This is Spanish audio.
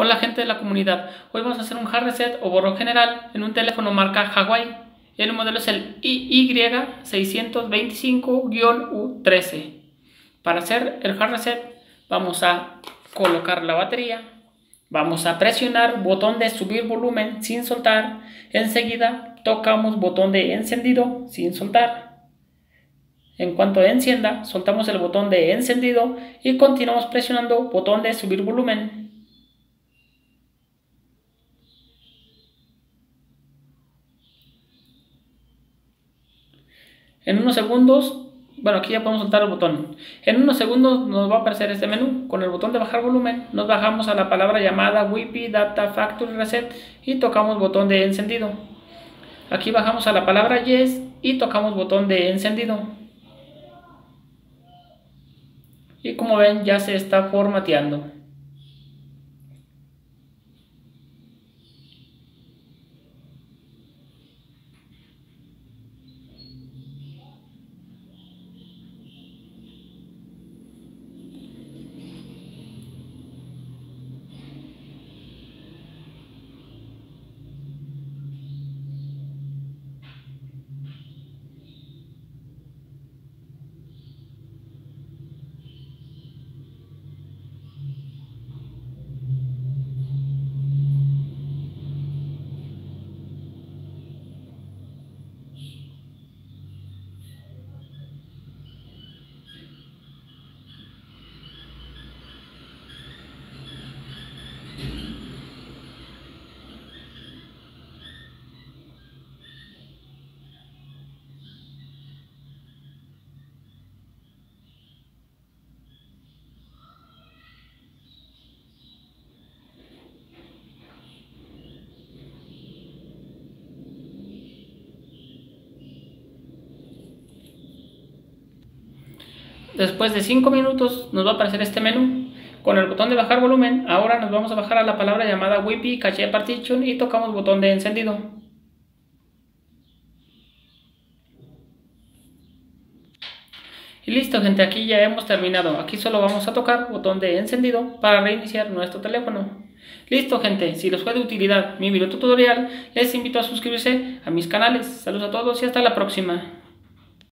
Hola gente de la comunidad, hoy vamos a hacer un hard reset o borrón general en un teléfono marca Huawei. El modelo es el IY625-U13. Para hacer el hard reset vamos a colocar la batería, vamos a presionar botón de subir volumen sin soltar, enseguida tocamos botón de encendido sin soltar. En cuanto encienda, soltamos el botón de encendido y continuamos presionando botón de subir volumen. En unos segundos, bueno, aquí ya podemos soltar el botón. En unos segundos nos va a aparecer este menú. Con el botón de bajar volumen, nos bajamos a la palabra llamada WIPI Data Factory Reset y tocamos botón de encendido. Aquí bajamos a la palabra Yes y tocamos botón de encendido. Y como ven, ya se está formateando. Después de 5 minutos nos va a aparecer este menú. Con el botón de bajar volumen, ahora nos vamos a bajar a la palabra llamada WIPI Cache Partition y tocamos botón de encendido. Y listo gente, aquí ya hemos terminado. Aquí solo vamos a tocar botón de encendido para reiniciar nuestro teléfono. Listo gente, si les fue de utilidad mi video tutorial, les invito a suscribirse a mis canales. Saludos a todos y hasta la próxima.